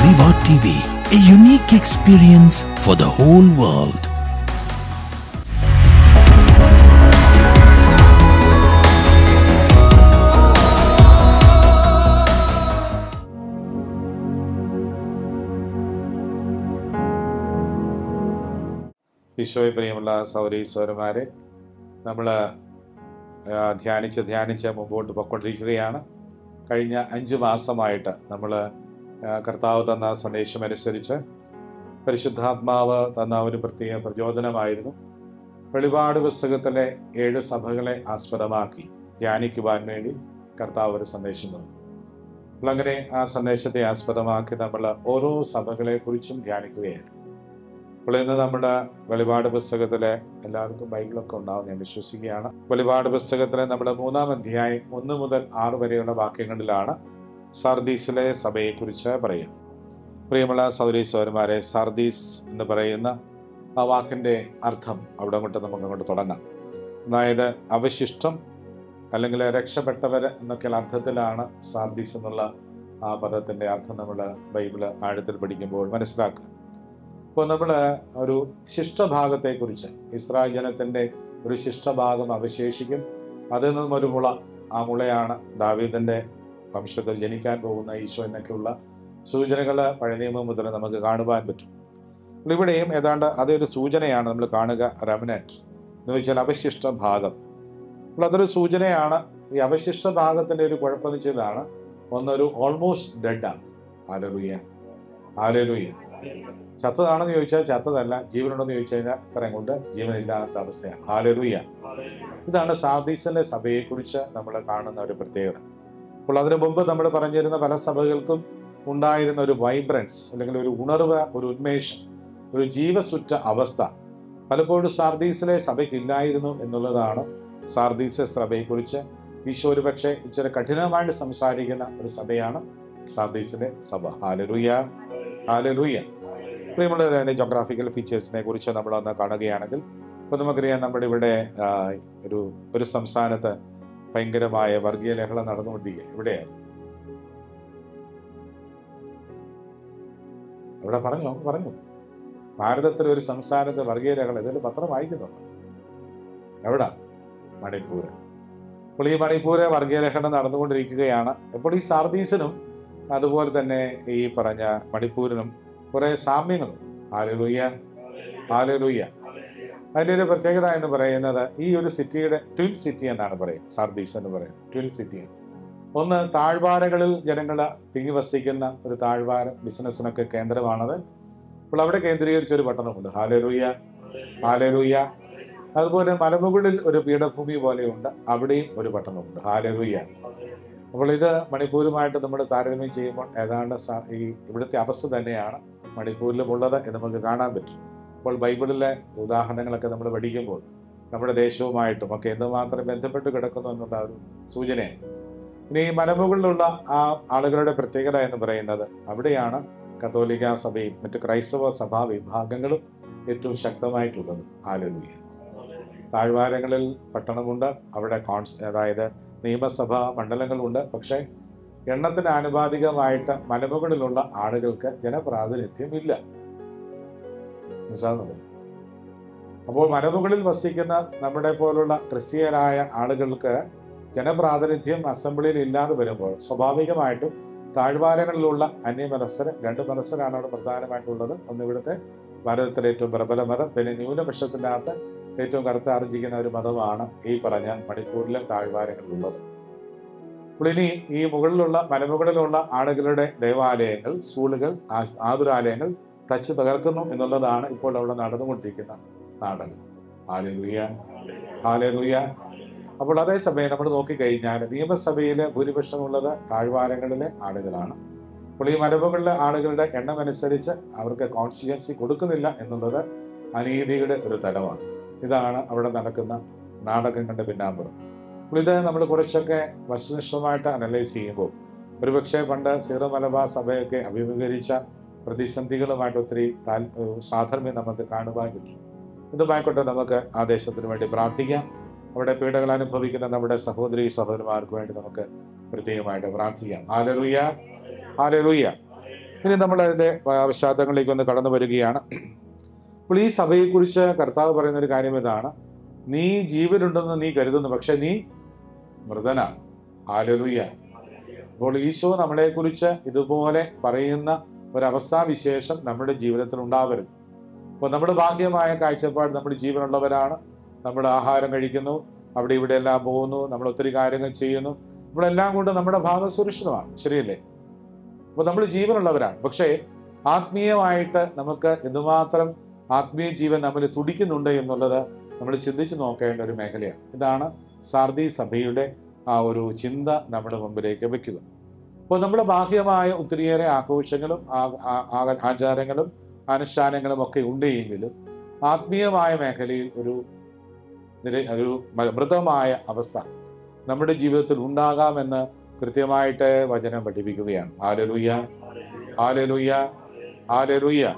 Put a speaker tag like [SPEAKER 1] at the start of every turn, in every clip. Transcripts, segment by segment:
[SPEAKER 1] Viva TV, a unique experience for the whole world.
[SPEAKER 2] ഈശോയെ പ്രിയമുള്ള സൗരീശ്വരന്മാരെ നമ്മൾ ധ്യാനിച്ച് ധ്യാനിച്ച് മുമ്പോട്ട് പൊയ്ക്കൊണ്ടിരിക്കുകയാണ് കഴിഞ്ഞ അഞ്ച് മാസമായിട്ട് നമ്മൾ കർത്താവ് തന്ന സന്ദേശം അനുസരിച്ച് പരിശുദ്ധാത്മാവ് തന്ന ഒരു പ്രത്യേക പ്രചോദനമായിരുന്നു. വെളിപാട് പുസ്തകത്തിലെ ഏഴ് സഭകളെ ആസ്പദമാക്കി ധ്യാനിക്കുവാൻ വേണ്ടി കർത്താവ് ഒരു സന്ദേശം തന്നു. അപ്പോൾ അങ്ങനെ ആ സന്ദേശത്തെ ആസ്പദമാക്കി നമ്മൾ ഓരോ സഭകളെ കുറിച്ചും ധ്യാനിക്കുകയായിരുന്നു. അപ്പോൾ ഇന്ന് നമ്മുടെ വെളിപാട് പുസ്തകത്തിലെ എല്ലാവർക്കും ബൈബിളൊക്കെ ഉണ്ടാവും ഞാൻ വിശ്വസിക്കുകയാണ്. വെളിപാട് പുസ്തകത്തിലെ നമ്മുടെ മൂന്നാം അധ്യായം ഒന്ന് മുതൽ ആറ് വരെയുള്ള വാക്യങ്ങളിലാണ് സർദീസിലെ സഭയെക്കുറിച്ച് പറയാം. പ്രിയമുള്ള സൗരി സൗരന്മാരെ സർദീസ് എന്ന് പറയുന്ന ആ വാക്കിന്റെ അർത്ഥം അവിടെ അങ്ങോട്ട് നമുക്ക് അങ്ങോട്ട് തുടങ്ങാം. അതായത് അവശിഷ്ടം അല്ലെങ്കിൽ രക്ഷപ്പെട്ടവർ എന്നൊക്കെയുള്ള അർത്ഥത്തിലാണ് സാർദീസ് എന്നുള്ള ആ പദത്തിന്റെ അർത്ഥം നമ്മൾ ബൈബിൾ ആഴത്തിൽ പഠിക്കുമ്പോൾ മനസ്സിലാക്കുക. അപ്പോൾ നമ്മൾ ഒരു ശിഷ്ടഭാഗത്തെക്കുറിച്ച് ഇസ്രായേൽ ജനത്തിന്റെ ഒരു ശിഷ്ടഭാഗം അവശേഷിക്കും. അതിൽ നിന്നും ഒരു മുള ആ മുളയാണ് ദാവീദിന്റെ വംശത്തിൽ ജനിക്കാൻ പോകുന്ന ഈശോ എന്നൊക്കെയുള്ള സൂചനകൾ പഴയ നിയമം മുതൽ നമുക്ക് കാണുവാൻ പറ്റും. ഇവിടെയും ഏതാണ്ട് അതേ ഒരു സൂചനയാണ് നമ്മൾ കാണുക റമനറ്റ് എന്ന് വെച്ചാൽ അവശിഷ്ട ഭാഗം. അപ്പോൾ അതൊരു സൂചനയാണ്. ഈ അവശിഷ്ട ഭാഗത്തിന്റെ ഒരു കുഴപ്പം വെച്ചതാണ് ഒന്നൊരു ഓൾമോസ്റ്റ് ഡെഡാണ് ആലലുയ്യ ആലലുയ്യ ചത്തതാണെന്ന് ചോദിച്ചാൽ ചത്തതല്ല. ജീവനുണ്ടെന്ന് ചോദിച്ചു കഴിഞ്ഞാൽ ഇത്രയും കൊണ്ട് ജീവനില്ലാത്ത അവസ്ഥയാണ്. ആലലുയ്യ ഇതാണ് സാദീസിന്റെ സഭയെക്കുറിച്ച് നമ്മൾ കാണുന്ന ഒരു പ്രത്യേകത. അപ്പോൾ അതിനു മുമ്പ് നമ്മൾ പറഞ്ഞിരുന്ന പല സഭകൾക്കും ഉണ്ടായിരുന്ന ഒരു വൈബ്രൻസ് അല്ലെങ്കിൽ ഒരു ഉണർവ് ഒരു ഉന്മേഷം ഒരു ജീവസുറ്റ അവസ്ഥ പലപ്പോഴും സാർദീസിലെ സഭയ്ക്കില്ലായിരുന്നു എന്നുള്ളതാണ് സാർദീസ് സഭയെക്കുറിച്ച് ഈശോ ഒരു പക്ഷേ ഇച്ചിരി കഠിനമായിട്ട് സംസാരിക്കുന്ന ഒരു സഭയാണ് സാർദീസിലെ സഭ. ഹാലലുയ്യ ഹാലലുയ്യ നമ്മൾ അതിന്റെ ജോഗ്രാഫിക്കൽ ഫീച്ചേഴ്സിനെ കുറിച്ച് നമ്മളൊന്ന് കാണുകയാണെങ്കിൽ ഇപ്പോൾ നമുക്കറിയാം നമ്മുടെ ഇവിടെ ഒരു ഒരു സംസ്ഥാനത്ത് ഭയങ്കരമായ വർഗീയ ലഹള നടന്നുകൊണ്ടിരിക്കുക എവിടെയാണ് ഇവിടെ പറഞ്ഞു? പറഞ്ഞു. ഭാരതത്തിലെ ഒരു സംസ്ഥാനത്തെ വർഗീയ ലഹള ഇതിൽ പത്രം വായിക്കുന്നുണ്ട്. എവിടാ? മണിപ്പൂര് അപ്പോൾ ഈ മണിപ്പൂര് വർഗീയ ലഹള നടന്നുകൊണ്ടിരിക്കുകയാണ്. അപ്പോൾ ഈ സാർദീസിനും അതുപോലെ തന്നെ ഈ പറഞ്ഞ മണിപ്പൂരിനും കുറെ സാമ്യങ്ങളുണ്ട്. ആലലുയ്യ ആലലുയ്യ അതിന്റെ ഒരു പ്രത്യേകത എന്ന് പറയുന്നത് ഈ ഒരു സിറ്റിയുടെ ട്വിൻ സിറ്റി എന്നാണ് പറയുന്നത് സർദീസ് എന്ന് പറയുന്നത് ട്വിൻ സിറ്റി. ഒന്ന് താഴ്വാരകളിൽ ജനങ്ങൾ തിങ്ങി വസിക്കുന്ന ഒരു താഴ്വാരം ബിസിനസ്സിനൊക്കെ കേന്ദ്രമാണത്. അപ്പോൾ അവിടെ കേന്ദ്രീകരിച്ച ഒരു പട്ടണമുണ്ട് ഹാലരൂയ ഹാലരൂയ അതുപോലെ മലമുകളിൽ ഒരു പീഠഭൂമി പോലെയുണ്ട് അവിടെയും ഒരു പട്ടണമുണ്ട് ഹാലരൂയ അപ്പോൾ ഇത് മണിപ്പൂരുമായിട്ട് നമ്മൾ താരതമ്യം ചെയ്യുമ്പോൾ ഏതാണ്ട് ഈ ഇവിടുത്തെ അവസ്ഥ തന്നെയാണ് മണിപ്പൂരിലും ഉള്ളത് എന്ന് നമുക്ക് കാണാൻ പറ്റും. അപ്പോൾ ബൈബിളിലെ ഉദാഹരണങ്ങളൊക്കെ നമ്മൾ പഠിക്കുമ്പോൾ നമ്മുടെ ദേശവുമായിട്ടും ഒക്കെ എന്തുമാത്രം ബന്ധപ്പെട്ട് കിടക്കുന്നു എന്നുള്ള ഒരു സൂചനയാണ്. ഇനി മലമുകളിലുള്ള ആ ആളുകളുടെ പ്രത്യേകത എന്ന് പറയുന്നത് അവിടെയാണ് കത്തോലിക്ക സഭയും മറ്റു ക്രൈസ്തവ സഭാ വിഭാഗങ്ങളും ഏറ്റവും ശക്തമായിട്ടുള്ളത്. ആലോചിക്കുക താഴ്വാരങ്ങളിൽ പട്ടണമുണ്ട് അവിടെ കോൺസ് അതായത് നിയമസഭാ മണ്ഡലങ്ങളുണ്ട്. പക്ഷേ എണ്ണത്തിന് ആനുപാതികമായിട്ട് മലമുകളിലുള്ള ആളുകൾക്ക് ജനപ്രാതിനിധ്യം ഇല്ല മനസ്സിലാകുന്നുണ്ടോ അപ്പോൾ മലമുകളിൽ വസിക്കുന്ന നമ്മുടെ പോലുള്ള ക്രിസ്തീയരായ ആളുകൾക്ക് ജനപ്രാതിനിധ്യം അസംബ്ലിയിൽ ഇല്ലാതെ വരുമ്പോൾ സ്വാഭാവികമായിട്ടും താഴ്വാരങ്ങളിലുള്ള അന്യമനസ്സർ രണ്ട് മനസ്സരാണ് അവിടെ പ്രധാനമായിട്ടുള്ളത്. ഒന്ന് ഇവിടുത്തെ ഭാരതത്തിലെ ഏറ്റവും പ്രബല മതം പിന്നെ ന്യൂനപക്ഷത്തിനകത്ത് ഏറ്റവും കറുത്ത ആർജിക്കുന്ന ഒരു മതമാണ് ഈ പറഞ്ഞ മണിപ്പൂരിലെ താഴ്വാരങ്ങളിലുള്ളത്. അപ്പോൾ ഇനി ഈ മുകളിലുള്ള മലമുകളിലുള്ള ആളുകളുടെ ദേവാലയങ്ങൾ സ്കൂളുകൾ ആതുരാലയങ്ങൾ തച്ച് തകർക്കുന്നു എന്നുള്ളതാണ് ഇപ്പോൾ അവിടെ നടന്നുകൊണ്ടിരിക്കുന്ന നാടകം. ഹാലലുയ ഹാലലുയ അപ്പോൾ അതേസമയം നമ്മൾ നോക്കിക്കഴിഞ്ഞാൽ നിയമസഭയിലെ ഭൂരിപക്ഷമുള്ളത് താഴ്വാരങ്ങളിലെ ആളുകളാണ്. അപ്പോൾ ഈ മലമുകളിലെ ആളുകളുടെ എണ്ണമനുസരിച്ച് അവർക്ക് കോൺസ്റ്റിറ്റ്യൻസി കൊടുക്കുന്നില്ല എന്നുള്ളത് അനീതിയുടെ ഒരു തലമാണ്. ഇതാണ് അവിടെ നടക്കുന്ന നാടകങ്ങളുടെ പിന്നാമ്പുറം. അപ്പോൾ ഇത് നമ്മൾ കുറച്ചൊക്കെ വസ്തുനിഷ്ഠമായിട്ട് അനലൈസ് ചെയ്യുമ്പോൾ ഒരുപക്ഷെ പണ്ട് സീറോ മലബാർ സഭയൊക്കെ അഭിമുഖീകരിച്ച പ്രതിസന്ധികളുമായിട്ട് ഒത്തിരി താൽ സാധർമ്യം നമുക്ക് കാണുവാൻ കിട്ടും ഇതുമായിക്കോട്ടെ നമുക്ക് ആ ദേശത്തിന് വേണ്ടി പ്രാർത്ഥിക്കാം. അവിടെ പീഡകൾ അനുഭവിക്കുന്ന നമ്മുടെ സഹോദരി സഹോദരന്മാർക്ക് വേണ്ടി നമുക്ക് പ്രത്യേകമായിട്ട് പ്രാർത്ഥിക്കാം. ഹാലലുയ്യ ഹാലലുയ്യ ഇനി നമ്മൾ അതിന്റെ പശ്ചാത്തലങ്ങളിലേക്ക് ഒന്ന് കടന്നു വരികയാണ്. അപ്പോൾ ഈ സഭയെക്കുറിച്ച് കർത്താവ് പറയുന്ന ഒരു കാര്യം ഇതാണ്. നീ ജീവനുണ്ടെന്ന് നീ കരുതുന്നു പക്ഷെ നീ മൃതനാണ് ആലലുയ്യ അപ്പോൾ ഈശോ നമ്മളെക്കുറിച്ച് ഇതുപോലെ പറയുന്ന ഒരവസ്ഥാവിശേഷം നമ്മുടെ ജീവിതത്തിൽ ഉണ്ടാവരുത്. അപ്പോൾ നമ്മുടെ ഭാഗ്യമായ കാഴ്ചപ്പാട് നമ്മുടെ ജീവനുള്ളവരാണ്. നമ്മൾ ആഹാരം കഴിക്കുന്നു അവിടെ ഇവിടെ എല്ലാം പോകുന്നു നമ്മൾ ഒത്തിരി കാര്യങ്ങൾ ചെയ്യുന്നു. നമ്മളെല്ലാം കൊണ്ട് നമ്മുടെ ഭാഗം സുരക്ഷിതമാണ്. ശരിയല്ലേ? അപ്പോൾ നമ്മൾ ജീവനുള്ളവരാണ്. പക്ഷേ ആത്മീയമായിട്ട് നമുക്ക് എന്തുമാത്രം ആത്മീയ ജീവൻ നമ്മൾ തുടിക്കുന്നുണ്ട് എന്നുള്ളത് നമ്മൾ ചിന്തിച്ചു നോക്കേണ്ട ഒരു മേഖലയാണ്. ഇതാണ് സാർദി സഭയുടെ ആ ഒരു ചിന്ത നമ്മുടെ മുമ്പിലേക്ക് വെക്കുക അപ്പോൾ നമ്മുടെ ബാഹ്യമായ ഒത്തിരിയേറെ ആഘോഷങ്ങളും ആചാരങ്ങളും അനുഷ്ഠാനങ്ങളും ഒക്കെ ഉണ്ടെങ്കിലും ആത്മീയമായ മേഖലയിൽ ഒരു ഒരു മൃതമായ അവസ്ഥ നമ്മുടെ ജീവിതത്തിൽ ഉണ്ടാകാമെന്ന് കൃത്യമായിട്ട് വചനം പഠിപ്പിക്കുകയാണ്. ആലലുയ്യ ആലലുയ്യ ആലലുയ്യ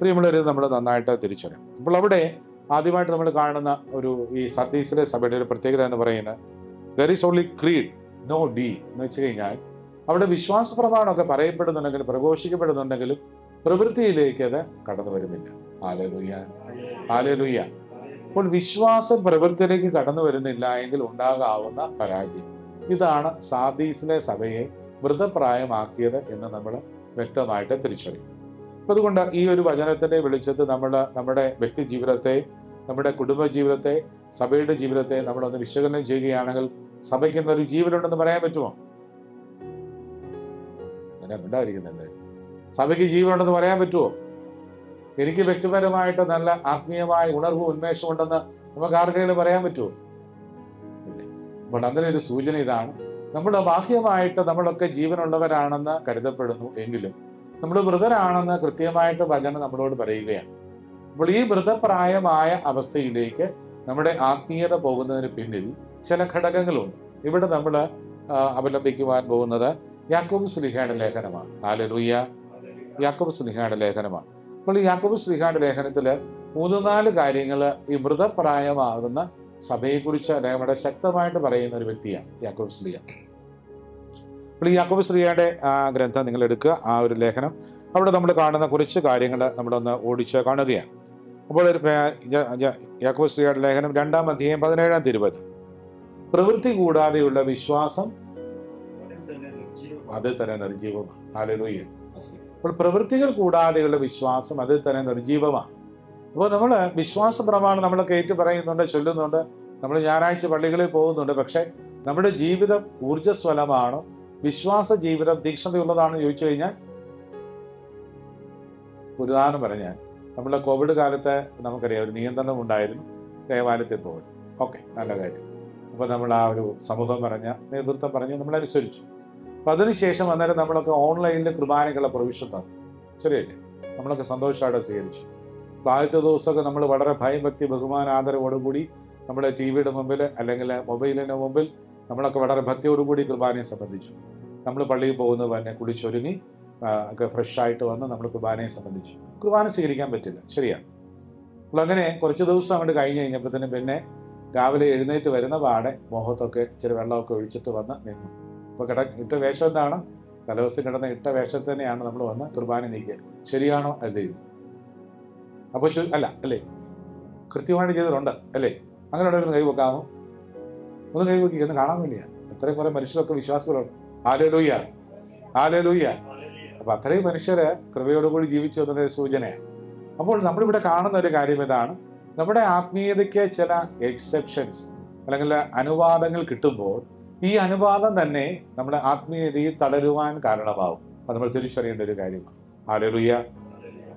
[SPEAKER 2] പ്രിയമുള്ളവർ നമ്മൾ നന്നായിട്ട് തിരിച്ചറിയാം അപ്പോൾ അവിടെ ആദ്യമായിട്ട് നമ്മൾ കാണുന്ന ഒരു ഈ സർദീസിലെ സഭയുടെ ഒരു പ്രത്യേകത എന്ന് പറയുന്നത് there is only creed no D എന്ന് വെച്ച് കഴിഞ്ഞാൽ അവിടെ വിശ്വാസ പ്രമാണമൊക്കെ പറയപ്പെടുന്നുണ്ടെങ്കിലും പ്രഘോഷിക്കപ്പെടുന്നുണ്ടെങ്കിലും പ്രവൃത്തിയിലേക്ക് അത് കടന്നു വരുന്നില്ല. ആലലുയ്യ ആലലുയ്യ അപ്പോൾ വിശ്വാസം പ്രവൃത്തിയിലേക്ക് കടന്നു വരുന്നില്ല എങ്കിൽ ഉണ്ടാകാവുന്ന പരാജയം. ഇതാണ് സാദീസിലെ സഭയെ വൃതപ്രായമാക്കിയത് എന്ന് നമ്മൾ വ്യക്തമായിട്ട് തിരിച്ചറിയും അപ്പൊ അതുകൊണ്ട് ഈ ഒരു വചനത്തിന്റെ വെളിച്ചത്ത് നമ്മൾ നമ്മുടെ വ്യക്തി ജീവിതത്തെ നമ്മുടെ കുടുംബ ജീവിതത്തെ സഭയുടെ ജീവിതത്തെ നമ്മളൊന്ന് വിശകലനം ചെയ്യുകയാണെങ്കിൽ സഭയ്ക്ക് ഒരു ജീവനുണ്ടെന്ന് പറയാൻ പറ്റുമോ? അങ്ങനെ ഉണ്ടായിരിക്കുന്നുണ്ട്. സഭയ്ക്ക് ജീവനുണ്ടെന്ന് പറയാൻ പറ്റുമോ എനിക്ക് വ്യക്തിപരമായിട്ട് നല്ല ആത്മീയമായ ഉണർവ് ഉന്മേഷം ഉണ്ടെന്ന് നമുക്ക് ആർക്കെങ്കിലും പറയാൻ പറ്റുമോ. അപ്പോൾ അങ്ങനെ ഒരു സൂചന ഇതാണ്. നമ്മുടെ ബാഹ്യമായിട്ട് നമ്മളൊക്കെ ജീവനുള്ളവരാണെന്ന് കരുതപ്പെടുന്നു എങ്കിലും നമ്മൾ മൃതരാണെന്ന് കൃത്യമായിട്ട് വചനം നമ്മളോട് പറയുകയാണ്. അപ്പോൾ ഈ മൃതപ്രായമായ അവസ്ഥയിലേക്ക് നമ്മുടെ ആത്മീയത പോകുന്നതിന് പിന്നിൽ ചില ഘടകങ്ങളുണ്ട്. ഇവിടെ നമ്മൾ അവലംബിക്കുവാൻ പോകുന്നത് യാക്കോബ് സ്ലിഹയുടെ ലേഖനമാണ്. ഹാലലൂയ യാക്കോബ് സ്ലിഹയുടെ ലേഖനമാണ്. അപ്പോൾ ഈ യാക്കോബ് സ്ലിഹയുടെ ലേഖനത്തിൽ മൂന്ന് നാല് കാര്യങ്ങൾ ഈ മൃതപ്രായമാകുന്ന സഭയെക്കുറിച്ച് അദ്ദേഹം വളരെ ശക്തമായിട്ട് പറയുന്ന ഒരു വ്യക്തിയാണ് യാക്കോബ് സ്ലിയ അപ്പോൾ ഈ യാക്കോബ് സ്ലിഹയുടെ ആ ഗ്രന്ഥം നിങ്ങൾ എടുക്കുക ആ ഒരു ലേഖനം. അവിടെ നമ്മൾ കാണുന്ന കുറച്ച് കാര്യങ്ങൾ നമ്മളൊന്ന് ഓടിച്ച് കാണുകയാണ്. അപ്പോൾ ഒരു, യാക്കോബ് സ്ലിഹയുടെ ലേഖനം രണ്ടാം അധ്യായം പതിനേഴാം തിരുവത് പ്രവൃത്തി കൂടാതെയുള്ള വിശ്വാസം അത് തന്നെ നിർജീവമാണ്. ഹാലലൂയ്യ അപ്പോൾ പ്രവൃത്തികൾ കൂടാതെയുള്ള വിശ്വാസം അത് തന്നെ നിർജീവമാണ്. അപ്പോൾ നമ്മൾ വിശ്വാസ പ്രമാണം നമ്മളൊക്കെ കയറ്റി പറയുന്നുണ്ട് ചൊല്ലുന്നുണ്ട്. നമ്മൾ ഞായറാഴ്ച പള്ളികളിൽ പോകുന്നുണ്ട്. പക്ഷേ നമ്മുടെ ജീവിതം ഊർജസ്വലമാണോ? വിശ്വാസ ജീവിതം തീക്ഷ്ണതയുള്ളതാണെന്ന് ചോദിച്ചു കഴിഞ്ഞാൽ ഉദാഹരണം പറഞ്ഞാൽ നമ്മുടെ കോവിഡ് കാലത്തെ നമുക്കറിയാം ഒരു നിയന്ത്രണം ഉണ്ടായിരുന്നു. ദേവാലയത്തിൽ പോകരുത്. ഓക്കെ നല്ല കാര്യം. അപ്പോൾ നമ്മൾ ആ ഒരു സമൂഹം പറഞ്ഞ നേതൃത്വം പറഞ്ഞു നമ്മൾ അനുസരിച്ചു അപ്പം അതിനുശേഷം അന്നേരം നമ്മളൊക്കെ ഓൺലൈനിൽ കുർബാനകളെ പ്രൊവിഷൻ തന്നു ശരിയല്ലേ? നമ്മളൊക്കെ സന്തോഷമായിട്ട് സ്വീകരിച്ചു. അപ്പോൾ ആദ്യത്തെ ദിവസമൊക്കെ നമ്മൾ വളരെ ഭയഭക്തി ബഹുമാന ആദരവോടുകൂടി നമ്മുടെ ടി വിയുടെ മുമ്പിൽ അല്ലെങ്കിൽ മൊബൈലിന്റെ മുമ്പിൽ നമ്മളൊക്കെ വളരെ ഭക്തിയോടുകൂടി കുർബാനയെ സംബന്ധിച്ചു. നമ്മൾ പള്ളിയിൽ പോകുന്നത് തന്നെ കുളിച്ചൊരുങ്ങി ഒക്കെ ഫ്രഷായിട്ട് വന്ന് നമ്മൾ കുർബാനയെ സംബന്ധിച്ചു. കുർബാന സ്വീകരിക്കാൻ പറ്റില്ല. ശരിയാണ് അപ്പോൾ അങ്ങനെ കുറച്ച് ദിവസം അങ്ങോട്ട് കഴിഞ്ഞ് കഴിഞ്ഞപ്പോഴത്തേനും പിന്നെ രാവിലെ എഴുന്നേറ്റ് വരുന്ന പാടെ മുഖത്തൊക്കെ ഇച്ചിരി വെള്ളമൊക്കെ ഒഴിച്ചിട്ട് വന്ന് നിന്നു. അപ്പോൾ കിട ഇട്ട വേഷം എന്താണ് തലേദിവസം കിടന്ന ഇട്ട വേഷത്തിൽ തന്നെയാണ് നമ്മൾ വന്ന് കുർബാന നീക്കിയത് ശരിയാണോ അല്ലയോ? അപ്പോൾ അല്ല അല്ലേ? കൃത്യമായിട്ട് ചെയ്തിട്ടുണ്ട് അല്ലേ? അങ്ങനെ കൈവെക്കാമോ ഒന്ന് കൈവെക്കി ഒന്ന് കാണാൻ വേണ്ടിയാണ് അത്രയും കുറെ മനുഷ്യരൊക്കെ വിശ്വാസികളുണ്ട് ആലലൂയ്യ ആലലൂയ്യ അപ്പൊ അത്രയും മനുഷ്യര് കൃപയോടുകൂടി ജീവിച്ചു എന്നൊരു സൂചനയാണ് അപ്പോൾ നമ്മളിവിടെ കാണുന്ന ഒരു കാര്യം ഇതാണ്. നമ്മുടെ ആത്മീയതയ്ക്ക് ചില എക്സെപ്ഷൻസ് അല്ലെങ്കിൽ അനുവാദങ്ങൾ കിട്ടുമ്പോൾ ഈ അനുപാതം തന്നെ നമ്മുടെ ആത്മീയതയിൽ തളരുവാൻ കാരണമാവും. അത് നമ്മൾ തിരിച്ചറിയേണ്ട ഒരു കാര്യമാണ്. ആലലുയ്യ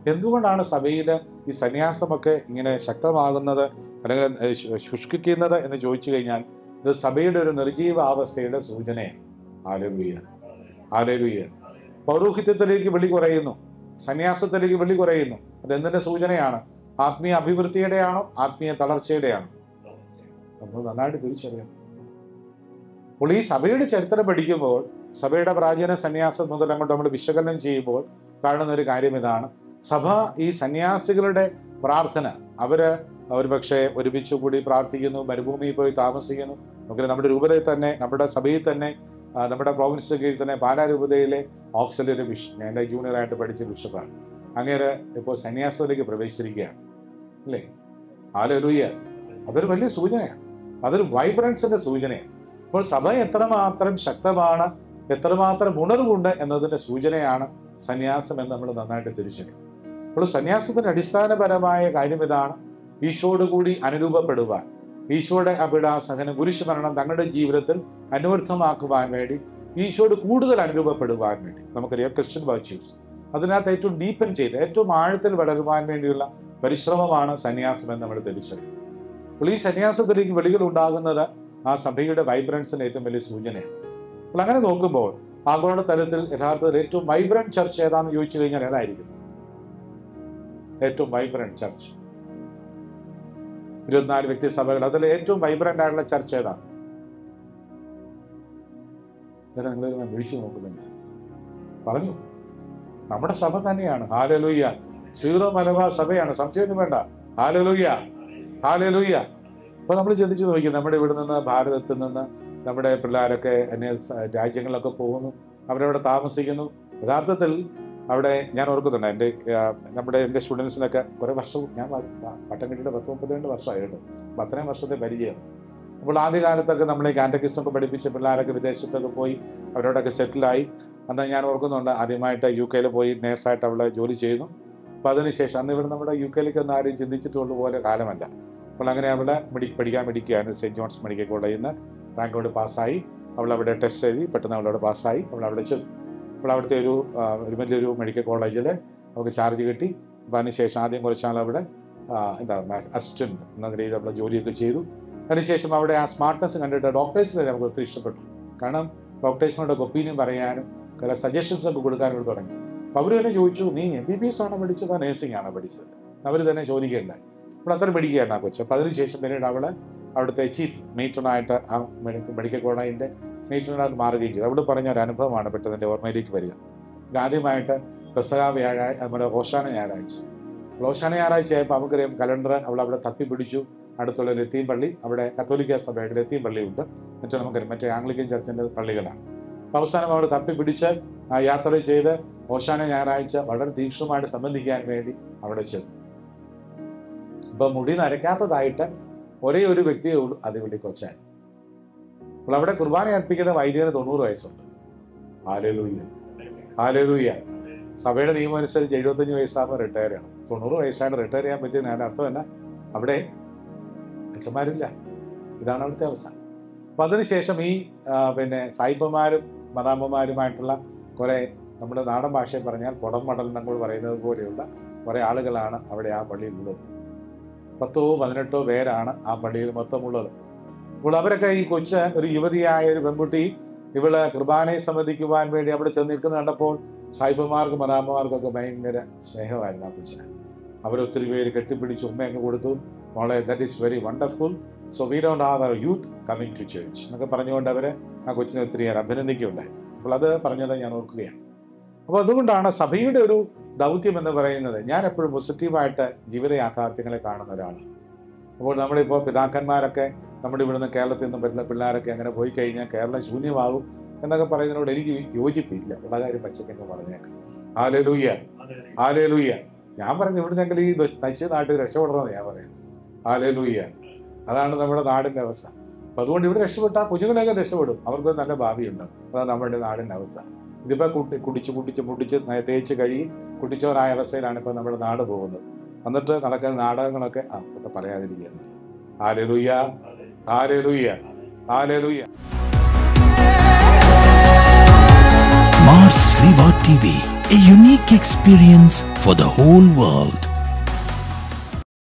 [SPEAKER 2] എന്തുകൊണ്ടാണ് സഭയിൽ ഈ സന്യാസമൊക്കെ ഇങ്ങനെ ശക്തമാകുന്നത്? അല്ലെങ്കിൽ ശുഷ്കിക്കുന്നത് എന്ന് ചോദിച്ചു കഴിഞ്ഞാൽ ഇത് സഭയുടെ ഒരു നിർജീവാവസ്ഥയുടെ സൂചനയാണ്. ആലലുയ്യ ആലലുയ്യ പൗരോഹിത്യത്തിലേക്ക് വിളി കുറയുന്നു. സന്യാസത്തിലേക്ക് വിളി കുറയുന്നു. അത് എന്തിന്റെ സൂചനയാണ്? ആത്മീയ അഭിവൃദ്ധിയുടെയാണോ ആത്മീയ തളർച്ചയുടെയാണോ? നമ്മൾ നന്നായിട്ട് തിരിച്ചറിയണം. അപ്പോൾ ഈ സഭയുടെ ചരിത്രം പഠിക്കുമ്പോൾ സഭയുടെ പ്രാചീന സന്യാസം മുതൽ അങ്ങോട്ട് നമ്മൾ വിശകലനം ചെയ്യുമ്പോൾ കാണുന്ന ഒരു കാര്യം ഇതാണ്. സഭ ഈ സന്യാസികളുടെ പ്രാർത്ഥന അവർ ഒരു പക്ഷേ ഒരുമിച്ച് കൂടി പ്രാർത്ഥിക്കുന്നു മരുഭൂമിയിൽ പോയി താമസിക്കുന്നു. നമുക്ക് നമ്മുടെ രൂപതയിൽ തന്നെ നമ്മുടെ സഭയിൽ തന്നെ നമ്മുടെ പ്രോവിൻസിന് കീഴിൽ തന്നെ പാലാ രൂപതയിലെ ഓക്സിലറി ബിഷപ്പ് എന്റെ ജൂനിയറായിട്ട് പഠിച്ച ബിഷപ്പാണ്. അങ്ങനെ ഇപ്പോൾ സന്യാസത്തിലേക്ക് പ്രവേശിച്ചിരിക്കുകയാണ്. അല്ലേ? ആലോലൂയ അതൊരു വലിയ സൂചനയാണ്. അതൊരു വൈബ്രൻസിന്റെ സൂചനയാണ്. അപ്പോൾ സഭ എത്രമാത്രം ശക്തമാണ് എത്രമാത്രം ഉണർവുണ്ട് എന്നതിന്റെ സൂചനയാണ് സന്യാസം എന്ന് നമ്മൾ നന്നായിട്ട് തിരിച്ചറിയും അപ്പോൾ സന്യാസത്തിന്റെ അടിസ്ഥാനപരമായ കാര്യം ഇതാണ് ഈശോട് കൂടി അനുരൂപപ്പെടുവാൻ ഈശോയുടെ അപിടാസഹനം കുരിശുമരണം തങ്ങളുടെ ജീവിതത്തിൽ അനുവർത്ഥമാക്കുവാൻ വേണ്ടി ഈശോട് കൂടുതൽ അനുരൂപപ്പെടുവാൻ വേണ്ടി. നമുക്കറിയാം ക്രിസ്ത്യൻ വാച്യൂസ് അതിനകത്ത് ഏറ്റവും ഡീപ്പൻ ചെയ്ത് ഏറ്റവും ആഴത്തിൽ വളരുവാൻ വേണ്ടിയുള്ള പരിശ്രമമാണ് സന്യാസം എന്ന് നമ്മൾ തിരിച്ചറിയും അപ്പോൾ ഈ സന്യാസത്തിലേക്ക് വെളികൾ ഉണ്ടാകുന്നത് ആ സഭയുടെ വൈബ്രൻസിന് ഏറ്റവും വലിയ സൂചനയാണ് അപ്പോൾ അങ്ങനെ നോക്കുമ്പോൾ ആഗോള തലത്തിൽ യഥാർത്ഥത്തിൽ ഏറ്റവും വൈബ്രന്റ് ചർച്ച് ഏതാണെന്ന് ചോദിച്ചു കഴിഞ്ഞാൽ ഏതായിരിക്കും? ഏറ്റവും വൈബ്രന്റ് ചർച്ച് ഇരുപത്തിനാല് വ്യക്തി സഭകൾ അതിൽ ഏറ്റവും വൈബ്രന്റ് ആയിട്ടുള്ള ചർച്ച് ഏതാണ് നിങ്ങൾ വിളിച്ചു നോക്കുന്നുണ്ട്. പറഞ്ഞു. നമ്മുടെ സഭ തന്നെയാണ്. ഹാലലൂയ്യ സീറോ മലബാർ സഭയാണ്. സംശയമൊന്നും വേണ്ട. ഹാലലൂയ്യ ഹാലലൂയ്യ അപ്പൊ നമ്മൾ ചിന്തിച്ചു നോക്കി നമ്മുടെ ഇവിടെ നിന്ന് ഭാരതത്തിൽ നിന്ന് നമ്മുടെ പിള്ളേരൊക്കെ അന്യ രാജ്യങ്ങളിലൊക്കെ പോകുന്നു അവരവിടെ താമസിക്കുന്നു. യഥാർത്ഥത്തിൽ അവിടെ ഞാൻ ഓർക്കുന്നുണ്ട് എന്റെ നമ്മുടെ എന്റെ സ്റ്റുഡൻസിനൊക്കെ കുറേ വർഷം ഞാൻ പട്ടം കിട്ടിയിട്ട് പത്ത് മുപ്പത്തിരണ്ട് വർഷമായിട്ട് അത്രയും വർഷത്തെ പരിചയം അപ്പോൾ ആദ്യകാലത്തൊക്കെ നമ്മൾ ഈ കാറ്റഗിസ്റ്റൊക്കെ പഠിപ്പിച്ച പിള്ളേരൊക്കെ വിദേശത്തൊക്കെ പോയി അവരോടൊക്കെ സെറ്റിലായി. അന്ന് ഞാൻ ഓർക്കുന്നുണ്ട് ആദ്യമായിട്ട് യു കെയിൽ പോയി നേഴ്സായിട്ട് അവിടെ ജോലി ചെയ്യുന്നു. അപ്പോൾ അതിനുശേഷം അന്ന് ഇവിടെ നമ്മുടെ യു കെയിലേക്ക് ഒന്നും ആരും ചിന്തിച്ചിട്ടുള്ള പോലെ കാലമല്ല. അപ്പോൾ അങ്ങനെ അവിടെ മെഡി പഠിക്കാൻ മെഡിക്കുകയായിരുന്നു സെന്റ് ജോൺസ് മെഡിക്കൽ കോളേജിൽ നിന്ന് റാങ്കോട് പാസ്സായി. അവൾ അവിടെ ടെസ്റ്റ് എഴുതി പെട്ടെന്ന് അവളവിടെ പാസ്സായി. അവൾ അവിടെ ചെന്നു അപ്പോൾ അവിടുത്തെ ഒരു ഒരു വലിയൊരു മെഡിക്കൽ കോളേജിൽ അവൾക്ക് ചാർജ് കിട്ടി. അപ്പോൾ അതിനുശേഷം ആദ്യം കുറച്ചാൾ അവിടെ എന്താ അസിസ്റ്റന്റ് എന്ന നിലയിൽ അവിടെ ജോലിയൊക്കെ ചെയ്തു. അതിനുശേഷം അവിടെ ആ സ്മാർട്ട്നെസ് കണ്ടിട്ട് ഡോക്ടേഴ്സ് തന്നെ നമുക്ക് ഒത്തിരി ഇഷ്ടപ്പെട്ടു. കാരണം ഡോക്ടേഴ്സിനോടൊക്കെ ഒപ്പീനിയൻ പറയാനും ചില സജഷൻസൊക്കെ കൊടുക്കാനും തുടങ്ങി. അപ്പോൾ അവർ തന്നെ ചോദിച്ചു നീ എം ബി ബി എസ് ആണോ പഠിച്ചത്? നേഴ്സിംഗ് ആണോ പഠിച്ചത്? അവർ തന്നെ ചോദിക്കുകയുണ്ടായി. അപ്പോൾ അത്ര പഠിക്കുകയായിരുന്നു ആ കൊച്ചു. അപ്പോൾ അതിനുശേഷം പിന്നീട് അവൾ അവിടുത്തെ ചീഫ് മെയ്റ്റണായിട്ട് ആ മെഡിക്കൽ കോളേജിന്റെ മെയ്റ്റണായിട്ട് മാറുകയും ചെയ്തു. അവിടെ പറഞ്ഞ ഒരു അനുഭവമാണ് പെട്ടെന്ന് ഓർമ്മയിലേക്ക് വരിക. ആദ്യമായിട്ട് പ്രസക വ്യാഴാഴ്ച നമ്മുടെ ഓശാന ഞായറാഴ്ച. ഓശാന ഞായറാഴ്ച ആയപ്പോൾ നമുക്കറിയാം കലണ്ടർ അവൾ അവിടെ തപ്പിപ്പിടിച്ചു. അടുത്തുള്ള ലത്തീം പള്ളി അവിടെ കത്തോലിക്ക സഭയുടെ ലത്തീം പള്ളിയുണ്ട്. മറ്റേ നമുക്കറിയാം മറ്റേ ആംഗ്ലിക്കൻ ചർച്ചിന്റെ പള്ളികളാണ്. അപ്പോൾ അവസാനം അവിടെ തപ്പിപ്പിടിച്ച് യാത്ര ചെയ്ത് ഓശാന ഞായറാഴ്ച വളരെ തീക്ഷണമായിട്ട് സംബന്ധിക്കാൻ വേണ്ടി അവിടെ ചെന്നു. ഇപ്പൊ മുടി നരക്കാത്തതായിട്ട് ഒരേ ഒരു വ്യക്തിയേ ഉള്ളൂ അതിവിടെ കൊച്ചാൻ. അപ്പോൾ അവിടെ കുർബാന അർപ്പിക്കുന്ന വൈദികന് തൊണ്ണൂറ് വയസ്സുണ്ട്. ആലലൂയ്യ ആലലൂയ്യ സഭയുടെ നിയമം അനുസരിച്ച് എഴുപത്തഞ്ച് വയസ്സാകുമ്പോൾ റിട്ടയർ ചെയ്യണം തൊണ്ണൂറ് വയസ്സാണ് റിട്ടയർ ചെയ്യാൻ പറ്റിയ ഞാൻ അർത്ഥം എന്നാ അവിടെ അച്ഛന്മാരില്ല. ഇതാണ് അവിടുത്തെ അവസ്ഥ. അപ്പം അതിനുശേഷം ഈ പിന്നെ സായിപ്പന്മാരും മദാമ്മമാരുമായിട്ടുള്ള കുറേ നമ്മുടെ നാടൻ ഭാഷയിൽ പറഞ്ഞാൽ പുടം മടൽ പറയുന്നത് പോലെയുള്ള കുറേ ആളുകളാണ് അവിടെ ആ പള്ളിയിലുള്ളത് പത്തോ പതിനെട്ടോ പേരാണ് ആ പള്ളിയിൽ മൊത്തമുള്ളത്. അപ്പോൾ അവരൊക്കെ ഈ കൊച്ച് ഒരു യുവതിയായ ഒരു പെൺകുട്ടി ഇവൾ കുർബാനയെ സംബന്ധിക്കുവാൻ വേണ്ടി അവിടെ ചെന്ന് നിൽക്കുന്ന കണ്ടപ്പോൾ സായിപ്പന്മാർക്കും മദാമ്മമാർക്കൊക്കെ ഭയങ്കര സ്നേഹമായിരുന്നു ആ കൊച്ചിന്. അവരൊത്തിരി പേര് കെട്ടിപ്പിടിച്ച് ഉമ്മയൊക്കെ കൊടുത്തു. മോളെ that is very wonderful so we don't have our youth coming to church എന്നൊക്കെ പറഞ്ഞുകൊണ്ട് അവരെ ആ കൊച്ചിനെ ഒത്തിരി ഞാൻ അഭിനന്ദിക്കുകയുണ്ടായി. അപ്പോൾ അത് പറഞ്ഞത് ഞാൻ ഓർക്കുകയാണ്. അപ്പോൾ അതുകൊണ്ടാണ് സഭയുടെ ഒരു ദൗത്യം എന്ന് പറയുന്നത് ഞാൻ എപ്പോഴും പോസിറ്റീവായിട്ട് ജീവിത യാഥാർത്ഥ്യങ്ങളെ കാണുന്ന ഒരാളാണ്. അപ്പോൾ നമ്മളിപ്പോൾ പിതാക്കന്മാരൊക്കെ നമ്മുടെ ഇവിടുന്ന് കേരളത്തിൽ നിന്ന് പറ്റുന്ന പിള്ളേരൊക്കെ അങ്ങനെ പോയി കഴിഞ്ഞാൽ കേരളം ശൂന്യമാകും എന്നൊക്കെ പറയുന്നതിനോട് എനിക്ക് യോജിപ്പില്ല. ഉള്ള കാര്യം പച്ചക്കെന്ന് പറഞ്ഞേക്കാം. ആലേലൂയ്യ ആലേലൂയ്യ ഞാൻ പറഞ്ഞു ഇവിടുന്നെങ്കിൽ ഈ നശിച്ച നാട്ടിൽ രക്ഷപ്പെടണമെന്ന് ഞാൻ പറയുന്നത്. ആലേലൂയ്യ അതാണ് നമ്മുടെ നാടിന്റെ അവസ്ഥ. അപ്പം അതുകൊണ്ട് ഇവിടെ രക്ഷപ്പെട്ടാൽ കുഞ്ഞുങ്ങളെയൊക്കെ രക്ഷപ്പെടും. അവർക്ക് നല്ല ഭാവിയുണ്ടാവും അതാണ് നമ്മുടെ നാടിന്റെ അവസ്ഥ. ഇതിപ്പോൾ കുട്ടി കുടിച്ച് കുടിച്ച് മുടിച്ച് ന- തേച്ച് കഴുകി കുട്ടിച്ചോറായ അവസ്ഥയിലാണ് ഇപ്പോൾ നമ്മുടെ നാട് പോകുന്നത്. എന്നിട്ട് നടക്കുന്ന നാടകങ്ങളൊക്കെ ആ ഒക്കെ പറയാതിരിക്കുന്നു ആലേലൂയ്യ ആലേലൂയ്യ ആലേലൂയ്യ
[SPEAKER 1] Mars Riva TV, a unique experience for the whole world.